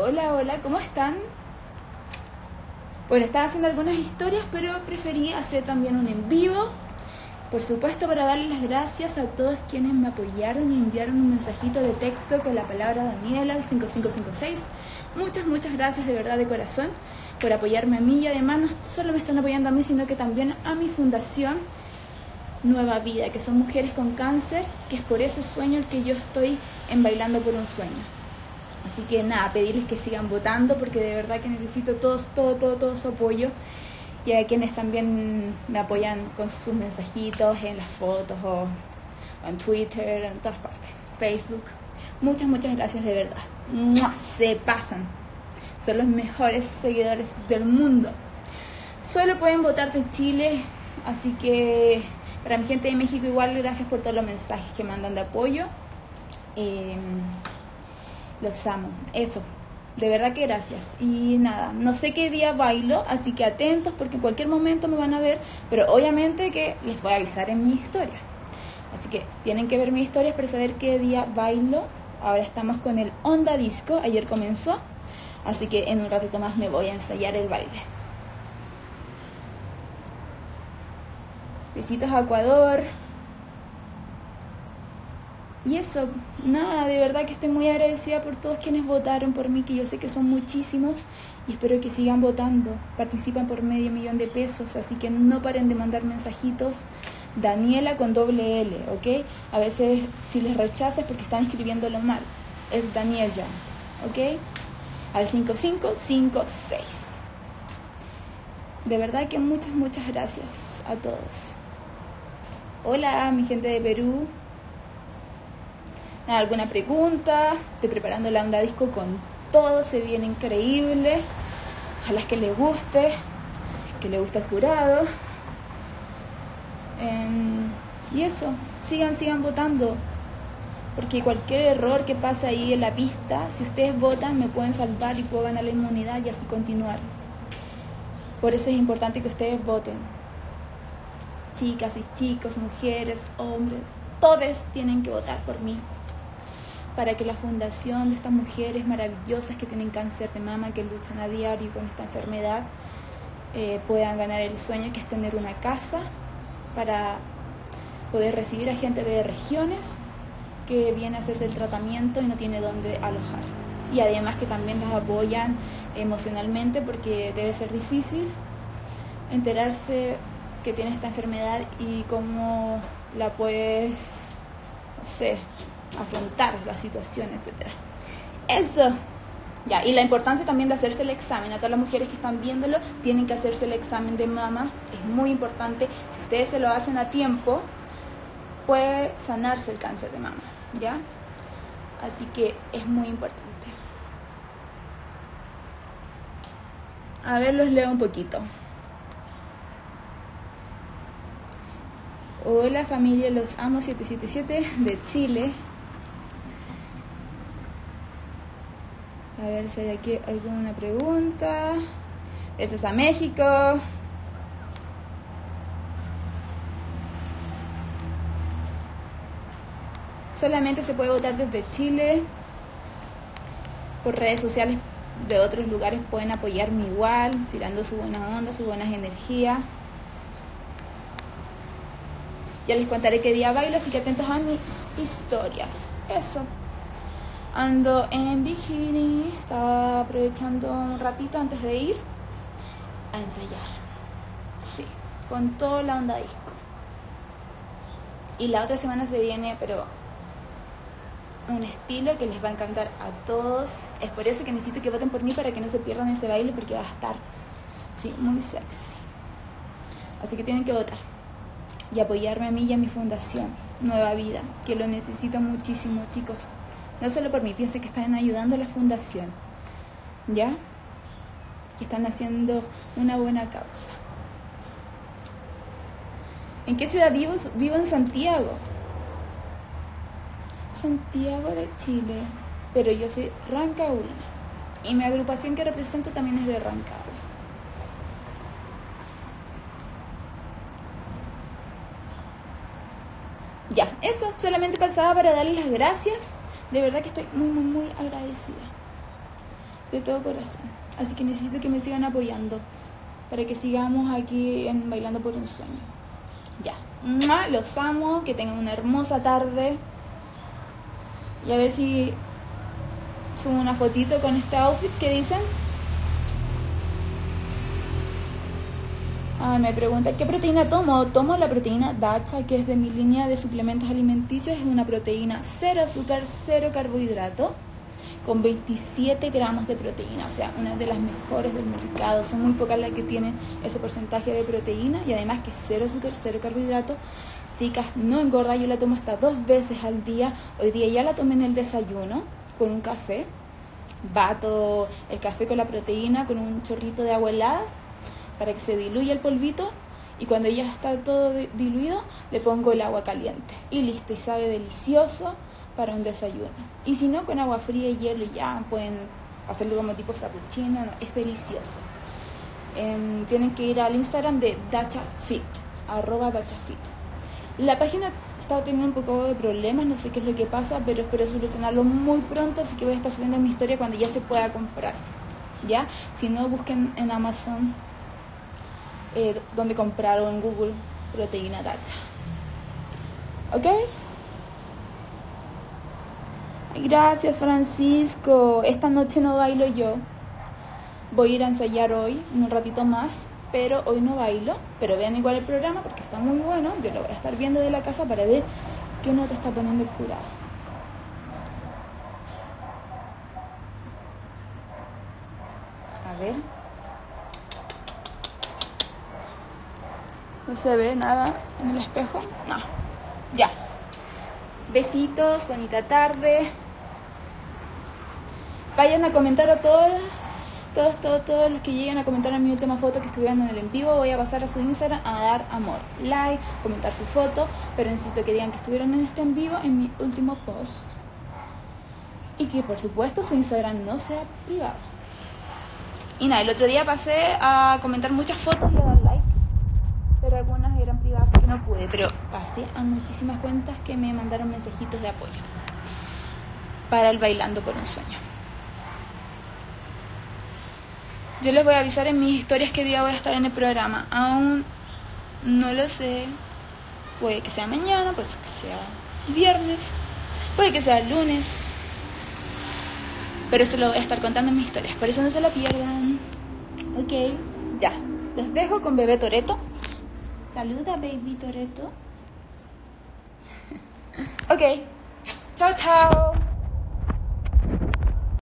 Hola, hola, ¿cómo están? Bueno, estaba haciendo algunas historias, pero preferí hacer también un en vivo. Por supuesto, para darle las gracias a todos quienes me apoyaron y enviaron un mensajito de texto con la palabra Daniela al 5556. Muchas, muchas gracias de verdad de corazón por apoyarme a mí y además no solo me están apoyando a mí, sino que también a mi fundación Nueva Vida, que son mujeres con cáncer, que es por ese sueño el que yo estoy en Bailando por un Sueño. Así que nada, pedirles que sigan votando porque de verdad que necesito todos, todo, todo, todo su apoyo y a quienes también me apoyan con sus mensajitos en las fotos o, en Twitter, en todas partes, Facebook. Muchas, muchas gracias de verdad. Se pasan. Son los mejores seguidores del mundo. Solo pueden votar de Chile, así que para mi gente de México igual gracias por todos los mensajes que mandan de apoyo. Eh, los amo. Eso. De verdad que gracias. Y nada, no sé qué día bailo, así que atentos porque en cualquier momento me van a ver, pero obviamente que les voy a avisar en mi historia. Así que tienen que ver mi historia para saber qué día bailo. Ahora estamos con el Onda Disco, ayer comenzó, así que en un ratito más me voy a ensayar el baile. Besitos a Ecuador. Y eso, nada, de verdad que estoy muy agradecida por todos quienes votaron por mí, que yo sé que son muchísimos y espero que sigan votando. Participan por medio millón de pesos, así que no paren de mandar mensajitos. Daniela con doble L, ¿ok? A veces si les rechazas porque están escribiéndolo mal. Es Daniela, ¿ok? Al 5556. De verdad que muchas, muchas gracias a todos. Hola, mi gente de Perú alguna pregunta, estoy preparando la onda disco con todo, se viene increíble. Ojalá que les guste, que le guste al jurado. Em, y eso, sigan, sigan votando. Porque cualquier error que pase ahí en la pista, si ustedes votan, me pueden salvar y puedo ganar la inmunidad y así continuar. Por eso es importante que ustedes voten. Chicas y chicos, mujeres, hombres, todos tienen que votar por mí para que la fundación de estas mujeres maravillosas que tienen cáncer de mama, que luchan a diario con esta enfermedad, eh, puedan ganar el sueño que es tener una casa para poder recibir a gente de regiones que viene a hacerse el tratamiento y no tiene dónde alojar. Y además que también las apoyan emocionalmente porque debe ser difícil enterarse que tiene esta enfermedad y cómo la puedes, no sé, afrontar la situación, etc. Eso. Ya, y la importancia también de hacerse el examen. A todas las mujeres que están viéndolo, tienen que hacerse el examen de mama. Es muy importante. Si ustedes se lo hacen a tiempo, puede sanarse el cáncer de mama. ¿Ya? Así que es muy importante. A ver, los leo un poquito. Hola familia, los amo 777 de Chile. A ver si hay aquí alguna pregunta. Ese a México. Solamente se puede votar desde Chile. Por redes sociales de otros lugares pueden apoyarme igual, tirando su buena onda, sus buenas energías. Ya les contaré qué día bailo, así que atentos a mis historias. Eso. Ando en bikini, estaba aprovechando un ratito antes de ir a ensayar. Sí, con toda la onda disco. Y la otra semana se viene, pero un estilo que les va a encantar a todos. Es por eso que necesito que voten por mí para que no se pierdan ese baile porque va a estar, sí, muy sexy. Así que tienen que votar y apoyarme a mí y a mi fundación, Nueva Vida, que lo necesito muchísimo, chicos. No solo por mí, piensen que están ayudando a la fundación, ¿ya? Que están haciendo una buena causa. ¿En qué ciudad vivo? Vivo en Santiago. Santiago de Chile. Pero yo soy Rancagüina. Y mi agrupación que represento también es de Rancagua. Ya, eso solamente pasaba para darles las gracias de verdad que estoy muy, muy, muy agradecida. de todo corazón. Así que necesito que me sigan apoyando para que sigamos aquí en Bailando por un Sueño. Ya, los amo, que tengan una hermosa tarde. Y a ver si subo una fotito con este outfit que dicen. Ah, me pregunta, ¿qué proteína tomo? Tomo la proteína Dacha, que es de mi línea de suplementos alimenticios. Es una proteína cero azúcar, cero carbohidrato, con 27 gramos de proteína. O sea, una de las mejores del mercado. Son muy pocas las que tienen ese porcentaje de proteína y además que cero azúcar, cero carbohidrato. Chicas, no engorda, yo la tomo hasta dos veces al día. Hoy día ya la tomé en el desayuno con un café. Bato el café con la proteína con un chorrito de agua helada para que se diluya el polvito y cuando ya está todo diluido le pongo el agua caliente y listo y sabe delicioso para un desayuno y si no con agua fría y hielo ya pueden hacerlo como tipo frappuccino es delicioso em, tienen que ir al Instagram de Dacha Fit arroba Dacha Fit la página está teniendo un poco de problemas, no sé qué es lo que pasa, pero espero solucionarlo muy pronto, así que voy a estar subiendo mi historia cuando ya se pueda comprar. ¿Ya? Si no, busquen en Amazon eh, donde compraron en Google proteína dacha. ¿Ok? Gracias Francisco. Esta noche no bailo yo. Voy a ir a ensayar hoy, un ratito más, pero hoy no bailo. Pero vean igual el programa porque está muy bueno. Yo lo voy a estar viendo de la casa para ver qué nota está poniendo el jurado. A ver. No se ve nada en el espejo. No. Ya. Besitos, bonita tarde. Vayan a comentar a todos, todos, todos, todos los que lleguen a comentar en mi última foto que estuvieron en el en vivo. Voy a pasar a su Instagram a dar amor, like, comentar su foto. Pero necesito que digan que estuvieron en este en vivo en mi último post. Y que por supuesto su Instagram no sea privado. Y nada, el otro día pasé a comentar muchas fotos y a dar like pero algunas eran privadas que no pude. Pero pasé a muchísimas cuentas que me mandaron mensajitos de apoyo para el Bailando por un Sueño. Yo les voy a avisar en mis historias qué día voy a estar en el programa. Aún no lo sé. Puede que sea mañana, puede que sea viernes, puede que sea lunes. Pero eso lo voy a estar contando en mis historias. Por eso no se la pierdan. Ok, ya. Los dejo con Bebé Toreto. Saluda, baby Toreto. ok. Chao, chao.